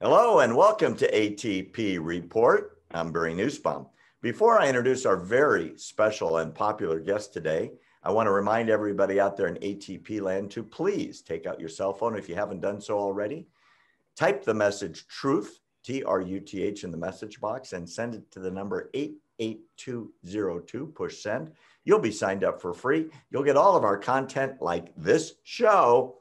Hello and welcome to ATP Report. I'm Barry Nussbaum. Before I introduce our very special and popular guest today, I want to remind everybody out there in ATP land to please take out your cell phone if you haven't done so already. Type the message truth, T R U T H, in the message box and send it to the number 88202. Push send. You'll be signed up for free. You'll get all of our content like this show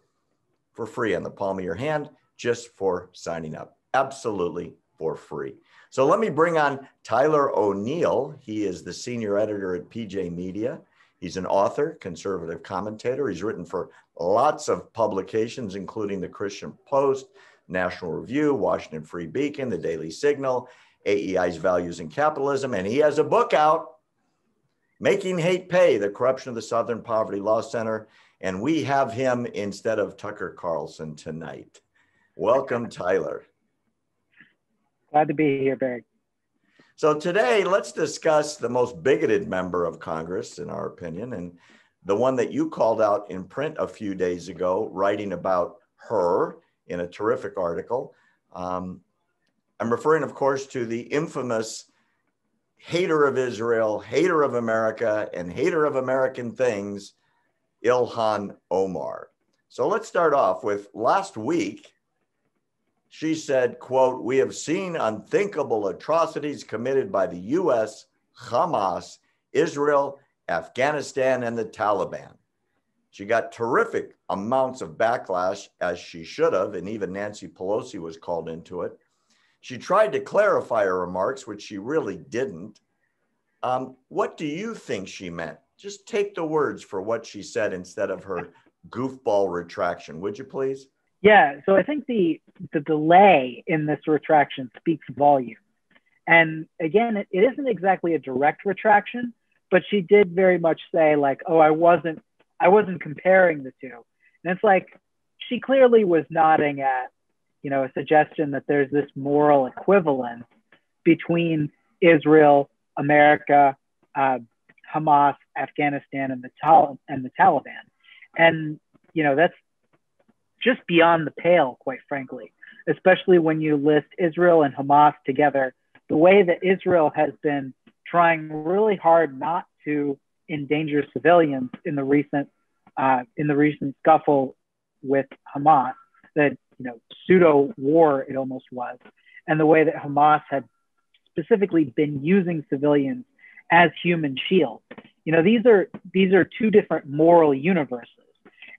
for free on the palm of your hand just for signing up. Absolutely for free. So let me bring on Tyler O'Neil. He is the senior editor at PJ Media. He's an author, conservative commentator. He's written for lots of publications, including the Christian Post, National Review, Washington Free Beacon, the Daily Signal, AEI's Values in Capitalism, and he has a book out, Making Hate Pay The Corruption of the Southern Poverty Law Center. And we have him instead of Tucker Carlson tonight. Welcome, Tyler. Glad to be here, Barry. So today, let's discuss the most bigoted member of Congress, in our opinion, and the one that you called out in print a few days ago, writing about her in a terrific article. Um, I'm referring, of course, to the infamous hater of Israel, hater of America, and hater of American things, Ilhan Omar. So let's start off with last week she said, quote, we have seen unthinkable atrocities committed by the US, Hamas, Israel, Afghanistan, and the Taliban. She got terrific amounts of backlash, as she should have, and even Nancy Pelosi was called into it. She tried to clarify her remarks, which she really didn't. Um, what do you think she meant? Just take the words for what she said instead of her goofball retraction, would you please? Yeah, so I think the the delay in this retraction speaks volumes. And again, it, it isn't exactly a direct retraction, but she did very much say like, "Oh, I wasn't I wasn't comparing the two. And it's like she clearly was nodding at, you know, a suggestion that there's this moral equivalence between Israel, America, uh, Hamas, Afghanistan, and the Tal- and the Taliban. And you know, that's just beyond the pale, quite frankly, especially when you list Israel and Hamas together. The way that Israel has been trying really hard not to endanger civilians in the recent uh, in the recent scuffle with Hamas, that you know pseudo war it almost was, and the way that Hamas had specifically been using civilians as human shields. You know these are these are two different moral universes,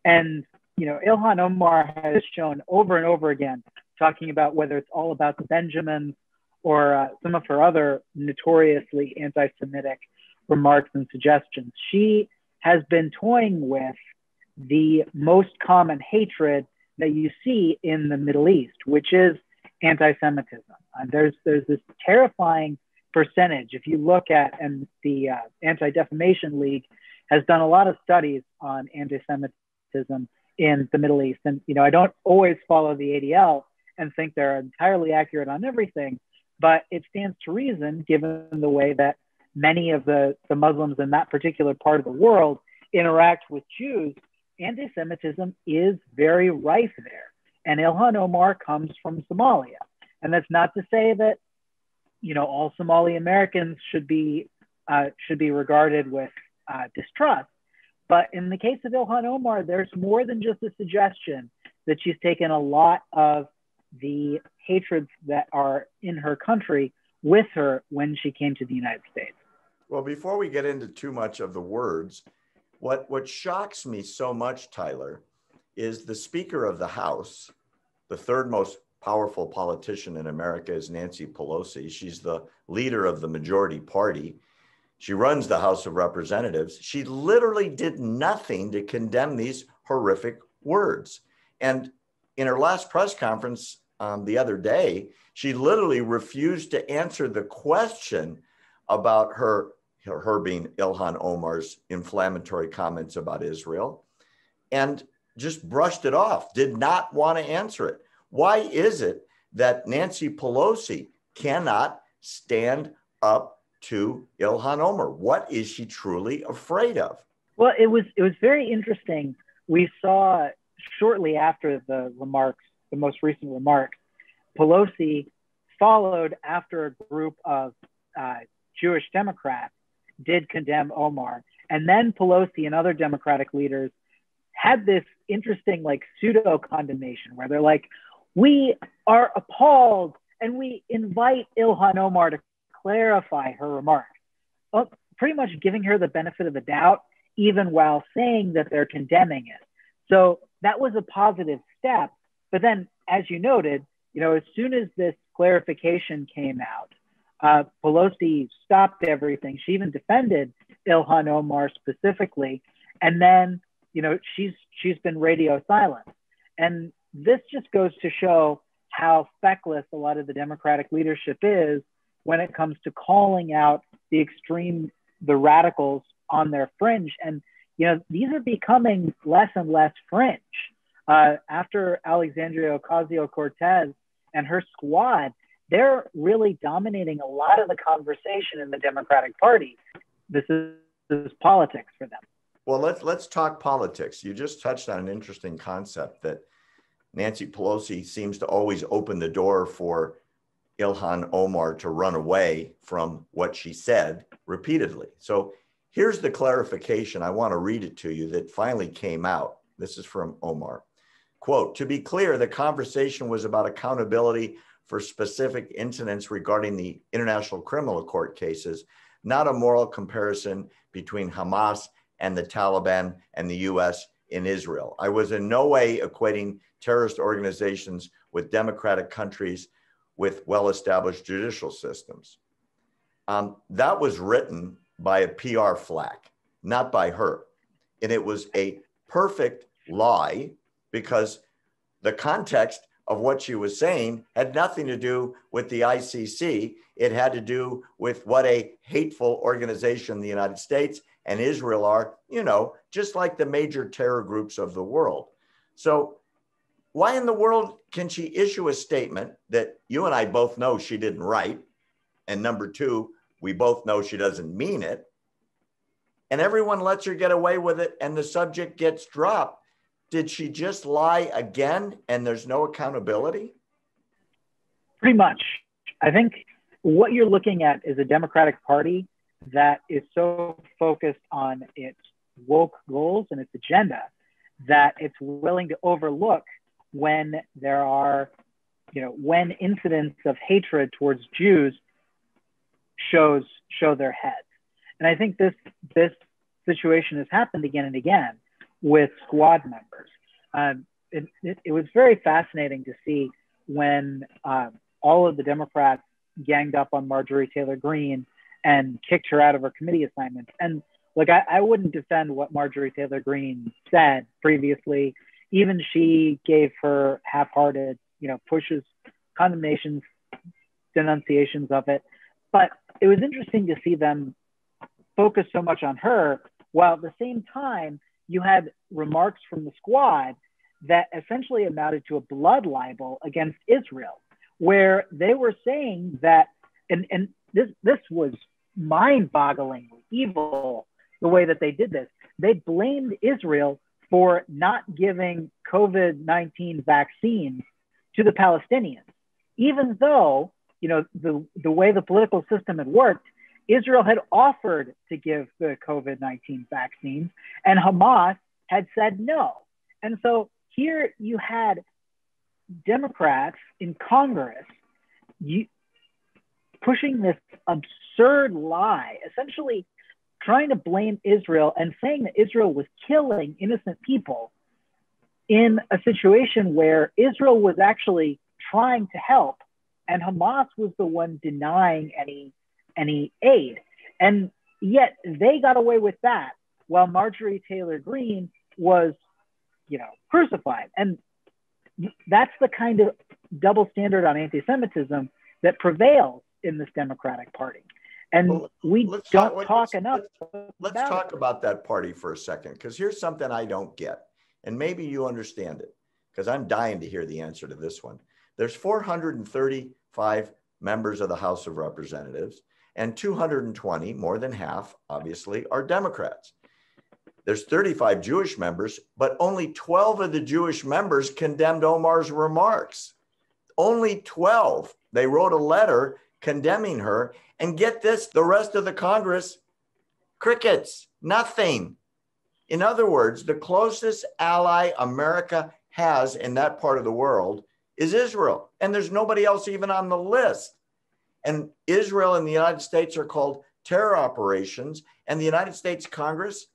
and you know, Ilhan Omar has shown over and over again, talking about whether it's all about the Benjamins or uh, some of her other notoriously anti Semitic remarks and suggestions. She has been toying with the most common hatred that you see in the Middle East, which is anti Semitism. And there's, there's this terrifying percentage. If you look at, and the uh, Anti Defamation League has done a lot of studies on anti Semitism in the Middle East. And, you know, I don't always follow the ADL and think they're entirely accurate on everything, but it stands to reason given the way that many of the, the Muslims in that particular part of the world interact with Jews, anti Semitism is very rife there. And Ilhan Omar comes from Somalia. And that's not to say that, you know, all Somali Americans should be, uh, should be regarded with uh, distrust. But in the case of Ilhan Omar, there's more than just a suggestion that she's taken a lot of the hatreds that are in her country with her when she came to the United States. Well, before we get into too much of the words, what, what shocks me so much, Tyler, is the Speaker of the House, the third most powerful politician in America is Nancy Pelosi. She's the leader of the majority party. She runs the House of Representatives. She literally did nothing to condemn these horrific words. And in her last press conference um, the other day, she literally refused to answer the question about her, her being Ilhan Omar's inflammatory comments about Israel and just brushed it off, did not want to answer it. Why is it that Nancy Pelosi cannot stand up to Ilhan Omar? What is she truly afraid of? Well, it was it was very interesting. We saw shortly after the remarks, the most recent remarks, Pelosi followed after a group of uh, Jewish Democrats did condemn Omar. And then Pelosi and other Democratic leaders had this interesting, like, pseudo condemnation where they're like, we are appalled and we invite Ilhan Omar to clarify her remarks. Pretty much giving her the benefit of the doubt, even while saying that they're condemning it. So that was a positive step. But then, as you noted, you know, as soon as this clarification came out, uh, Pelosi stopped everything. She even defended Ilhan Omar specifically, and then you know she's she's been radio silent. And this just goes to show how feckless a lot of the Democratic leadership is when it comes to calling out the extreme, the radicals on their fringe. And you know these are becoming less and less fringe. Uh, after Alexandria Ocasio Cortez and her squad they're really dominating a lot of the conversation in the Democratic Party. This is, this is politics for them. Well, let's let's talk politics. You just touched on an interesting concept that Nancy Pelosi seems to always open the door for Ilhan Omar to run away from what she said repeatedly. So here's the clarification. I want to read it to you that finally came out. This is from Omar. Quote, to be clear, the conversation was about accountability for specific incidents regarding the International Criminal Court cases, not a moral comparison between Hamas and the Taliban and the US in Israel. I was in no way equating terrorist organizations with democratic countries with well established judicial systems. Um, that was written by a PR flack, not by her. And it was a perfect lie because the context of what she was saying had nothing to do with the ICC. It had to do with what a hateful organization the United States and Israel are, you know, just like the major terror groups of the world. So, why in the world can she issue a statement that you and I both know she didn't write? And number two, we both know she doesn't mean it. And everyone lets her get away with it, and the subject gets dropped did she just lie again and there's no accountability? Pretty much. I think what you're looking at is a Democratic Party that is so focused on its woke goals and its agenda that it's willing to overlook when there are, you know, when incidents of hatred towards Jews shows show their heads. And I think this this situation has happened again and again with squad members. Um, it, it, it, was very fascinating to see when uh, all of the Democrats ganged up on Marjorie Taylor Greene and kicked her out of her committee assignments. And look, I, I wouldn't defend what Marjorie Taylor Greene said previously. Even she gave her half-hearted, you know, pushes, condemnations, denunciations of it. But it was interesting to see them focus so much on her, while at the same time you had remarks from the squad that essentially amounted to a blood libel against Israel, where they were saying that, and, and this, this was mind bogglingly evil the way that they did this. They blamed Israel for not giving COVID 19 vaccines to the Palestinians, even though, you know, the, the way the political system had worked, Israel had offered to give the COVID 19 vaccines, and Hamas had said no. And so here you had Democrats in Congress you, pushing this absurd lie, essentially trying to blame Israel and saying that Israel was killing innocent people in a situation where Israel was actually trying to help and Hamas was the one denying any any aid. And yet they got away with that while Marjorie Taylor Greene was, you know, crucified. And that's the kind of double standard on anti Semitism that prevails in this Democratic Party. And well, we don't talk, talk enough. Let's, let's talk it. about that party for a second, because here's something I don't get. And maybe you understand it, because I'm dying to hear the answer to this one. There's 435 members of the House of Representatives and 220, more than half, obviously, are Democrats. There's 35 Jewish members, but only 12 of the Jewish members condemned Omar's remarks. only 12. They wrote a letter condemning her. And get this the rest of the Congress, crickets, nothing. In other words, the closest ally America has in that part of the world is Israel. And there's nobody else even on the list. And Israel and the United States are called terror operations. And the United States Congress,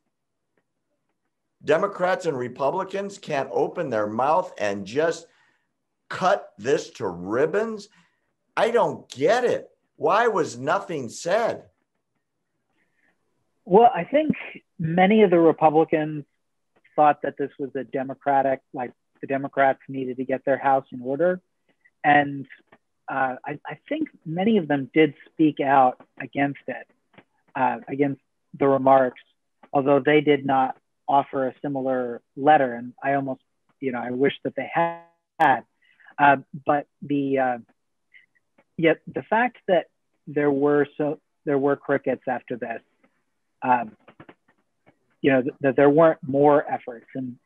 Democrats and Republicans can't open their mouth and just cut this to ribbons. I don't get it. Why was nothing said? Well, I think many of the Republicans thought that this was a Democratic, like the Democrats needed to get their house in order. And uh, I, I, think many of them did speak out against it, uh, against the remarks, although they did not offer a similar letter. And I almost, you know, I wish that they had. Uh, but the, uh, yet the fact that there were so there were crickets after this, um, you know, th- that there weren't more efforts and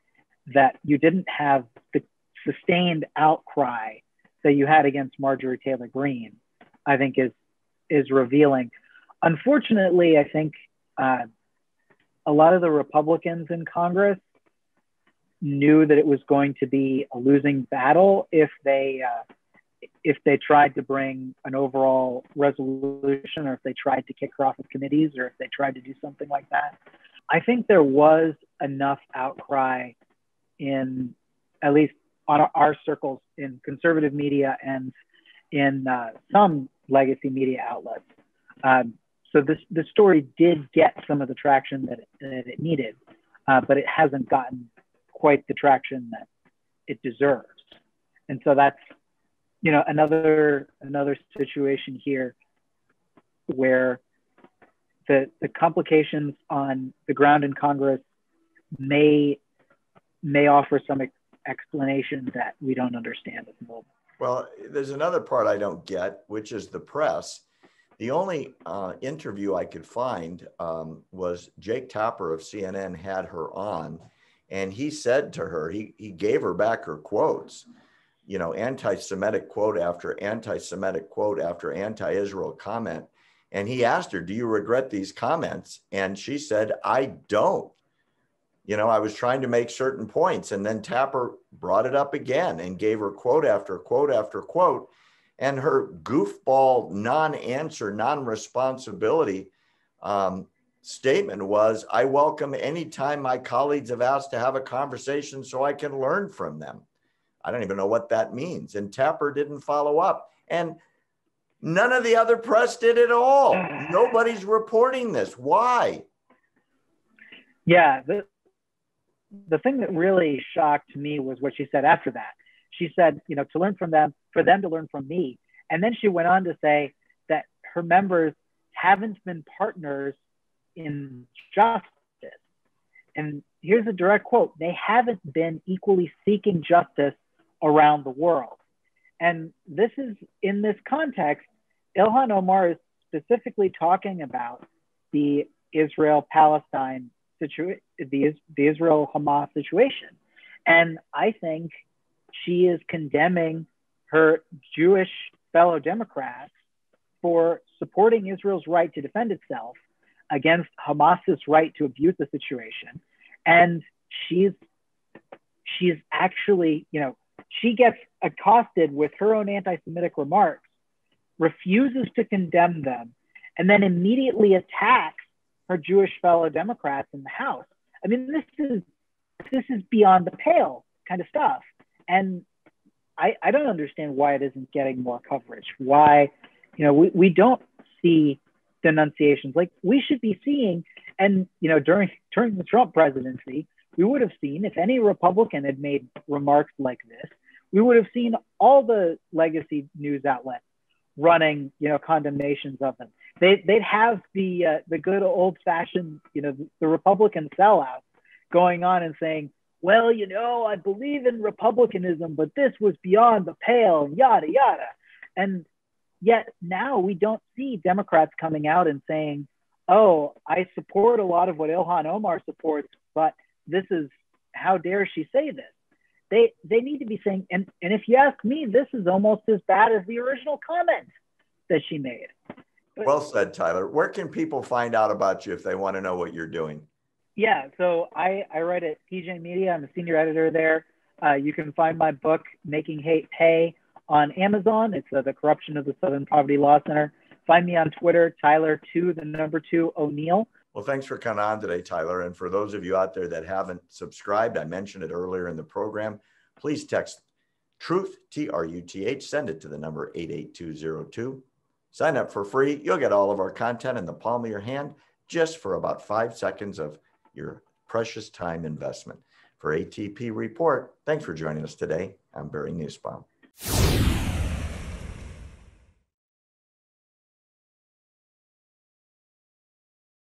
that you didn't have the sustained outcry that you had against Marjorie Taylor Greene, I think is is revealing. Unfortunately, I think uh, a lot of the Republicans in Congress knew that it was going to be a losing battle if they uh, if they tried to bring an overall resolution or if they tried to kick her off of committees or if they tried to do something like that. I think there was enough outcry in at least on our circles in conservative media and in uh, some legacy media outlets. Um, so this the story did get some of the traction that it, that it needed, uh, but it hasn't gotten quite the traction that it deserves. And so that's you know another another situation here where the the complications on the ground in Congress may may offer some ex- explanation that we don't understand at the moment. Well, there's another part I don't get, which is the press. The only uh, interview I could find um, was Jake Tapper of CNN had her on, and he said to her, he, he gave her back her quotes you know, anti-Semitic quote after anti-Semitic quote after anti-Israel comment. And he asked her, Do you regret these comments? And she said, I don't. You know, I was trying to make certain points. And then Tapper brought it up again and gave her quote after quote after quote. And her goofball, non answer, non responsibility um, statement was I welcome anytime my colleagues have asked to have a conversation so I can learn from them. I don't even know what that means. And Tapper didn't follow up. And none of the other press did at all. Nobody's reporting this. Why? Yeah. The, the thing that really shocked me was what she said after that. She said, you know, to learn from them, for them to learn from me. And then she went on to say that her members haven't been partners in justice. And here's a direct quote they haven't been equally seeking justice around the world. And this is in this context, Ilhan Omar is specifically talking about the Israel Palestine situation, the, the Israel Hamas situation. And I think she is condemning her Jewish fellow Democrats for supporting Israel's right to defend itself against Hamas's right to abuse the situation. And she's she's actually, you know, she gets accosted with her own anti Semitic remarks, refuses to condemn them, and then immediately attacks her Jewish fellow Democrats in the House. I mean, this is this is beyond the pale kind of stuff. And I, I don't understand why it isn't getting more coverage. Why, you know, we, we don't see denunciations like we should be seeing. And, you know, during during the Trump presidency, we would have seen if any Republican had made remarks like this, we would have seen all the legacy news outlets running, you know, condemnations of them. They, they'd have the uh, the good old fashioned, you know, the Republican sellout going on and saying, well, you know, I believe in republicanism, but this was beyond the pale, yada yada. And yet now we don't see Democrats coming out and saying, oh, I support a lot of what Ilhan Omar supports, but this is how dare she say this? they they need to be saying, and and if you ask me, this is almost as bad as the original comment that she made. But, well said, Tyler. Where can people find out about you if they want to know what you're doing? Yeah, so I I write at PJ Media. I'm a senior editor there. Uh, you can find my book, Making Hate Pay, on Amazon. It's uh, the corruption of the Southern Poverty Law Center. Find me on Twitter, Tyler two, the number two O'Neil. Well, thanks for coming on today, Tyler. And for those of you out there that haven't subscribed, I mentioned it earlier in the program. Please text Truth, T R U T H, send it to the number 88202. Sign up for free. You'll get all of our content in the palm of your hand just for about five seconds of your precious time investment. For ATP Report, thanks for joining us today. I'm Barry Nussbaum.